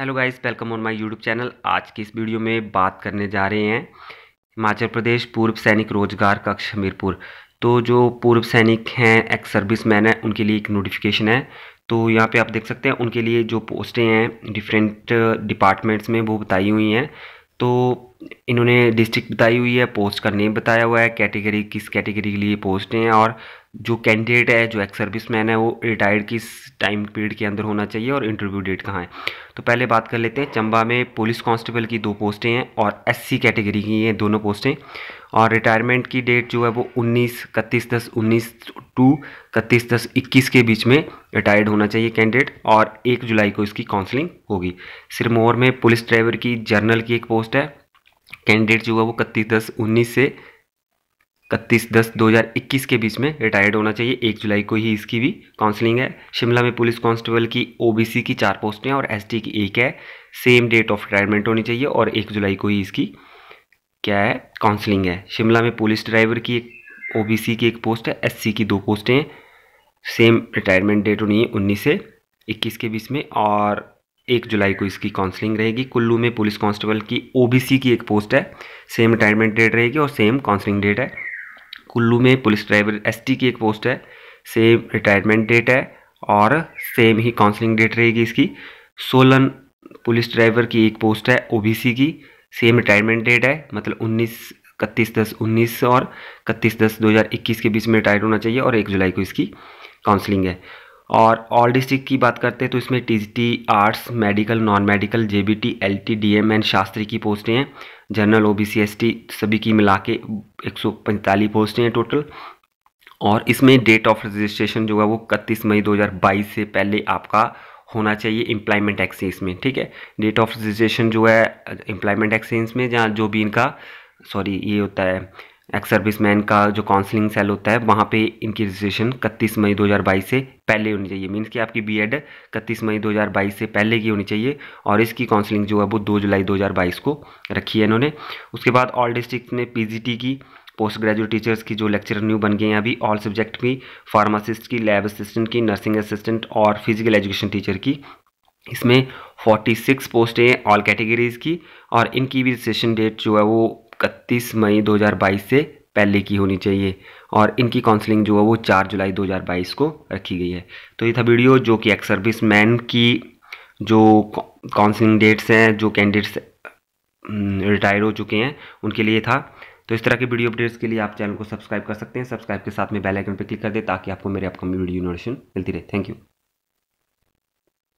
Hello guys welcome on my YouTube channel आज की इस वीडियो में बात करने जा रहे हैं हिमाचल प्रदेश पूर्व सैनिक रोज़गार कक्ष हमीरपुर। तो जो पूर्व सैनिक हैं एक्स सर्विस मैन है, उनके लिए एक नोटिफिकेशन है। तो यहाँ पे आप देख सकते हैं, उनके लिए जो पोस्टें हैं डिफरेंट डिपार्टमेंट्स में वो बताई हुई हैं। तो इन्होंने डिस्ट्रिक्ट बताई हुई है पोस्ट का नेम बताया हुआ है कैटेगरी किस कैटेगरी के लिए पोस्ट हैं और जो कैंडिडेट है, जो एक्स सर्विस मैन है, वो रिटायर्ड किस टाइम पीरियड के अंदर होना चाहिए और इंटरव्यू डेट कहाँ है? तो पहले बात कर लेते हैं, चंबा में पुलिस कांस्टेबल की दो पोस्टें हैं और एससी कैटेगरी की हैं दोनों पोस्टें और रिटायरमेंट की डेट जो है वो 19 इकतीस, दस, उन्नीस टू इकतीस, दस, इक्कीस के बीच में रिटायर्ड होना चाहिए कैंडिडेट और एक जुलाई को इसकी काउंसलिंग होगी। सिरमौर में पुलिस ड्राइवर की जर्नल की एक पोस्ट है। कैंडिडेट जो है वो इकतीस, दस, उन्नीस से इकतीस दस दो हज़ार इक्कीस के बीच में रिटायर्ड होना चाहिए। एक जुलाई को ही इसकी भी काउंसलिंग है। शिमला में पुलिस कांस्टेबल की ओबीसी की चार पोस्टें और एसटी की एक है। सेम डेट ऑफ़ रिटायरमेंट होनी चाहिए और एक जुलाई को ही इसकी क्या है? काउंसलिंग है। शिमला में पुलिस ड्राइवर की एक, ओबीसी की एक पोस्ट है, एससी की दो पोस्टें हैं। सेम रिटायरमेंट डेट होनी है उन्नीस से इक्कीस के बीच में और एक जुलाई को इसकी काउंसलिंग रहेगी। कुल्लू में पुलिस कांस्टेबल की ओबीसी की एक पोस्ट है। सेम रिटायरमेंट डेट रहेगी और सेम काउंसलिंग डेट है। कुल्लू में पुलिस ड्राइवर एसटी की एक पोस्ट है सेम रिटायरमेंट डेट है और सेम ही काउंसलिंग डेट रहेगी इसकी। सोलन पुलिस ड्राइवर की एक पोस्ट है ओबीसी की, सेम रिटायरमेंट डेट है मतलब उन्नीस, इकतीस, दस, उन्नीस और इकतीस, दस, दो हज़ार इक्कीस के बीच में रिटायर होना चाहिए और एक जुलाई को इसकी काउंसलिंग है। और ऑल डिस्ट्रिक्ट की बात करते हैं तो इसमें TGT arts medical non medical J B T L T D M and Shastri की पोस्टें हैं। General O B C S T सभी की मिला के एक सौ पैंतालीस पोस्टें हैं टोटल और इसमें डेट ऑफ़ रजिस्ट्रेशन जो है वो इकतीस मई 2022 से पहले आपका होना चाहिए एम्प्लॉयमेंट एक्सचेंज में, ठीक है? डेट ऑफ़ रजिस्ट्रेशन जो है एम्प्लॉयमेंट एक्सचेंज में, जहाँ जो भी इनका सॉरी ये होता है एक्स सर्विस मैन का जो काउंसलिंग सेल होता है, वहाँ पे इनकी रजिस्ट्रेशन इकतीस मई 2022 से पहले होनी चाहिए। मीन्स कि आपकी बीएड इकतीस मई 2022 से पहले की होनी चाहिए और इसकी काउंसलिंग जो है वो 2 जुलाई 2022 को रखी है इन्होंने। उसके बाद ऑल डिस्ट्रिक्ट में पीजीटी की, पोस्ट ग्रेजुएट टीचर्स की जो लेक्चर न्यू बन गए हैं, अभी ऑल सब्जेक्ट की, फार्मासिस्ट की, लैब असिस्टेंट की, नर्सिंग असिस्टेंट और फ़िज़िकल एजुकेशन टीचर की। इसमें 46 पोस्टें ऑल कैटेगरीज की और इनकी भी रजिस्ट्रेशन डेट जो है वो इकतीस मई 2022 से पहले की होनी चाहिए और इनकी काउंसलिंग जो है वो चार जुलाई 2022 को रखी गई है। तो ये था वीडियो जो कि एक्स सर्विस मैन की जो काउंसलिंग डेट्स हैं, जो कैंडिडेट्स रिटायर हो चुके हैं, उनके लिए था। तो इस तरह के वीडियो अपडेट्स के लिए आप चैनल को सब्सक्राइब कर सकते हैं। सब्सक्राइब के साथ में बेल आइकन पर क्लिक कर दें ताकि आपको मेरे अपकमिंग वीडियो नोटिफिकेशन मिलती रहे। Thank you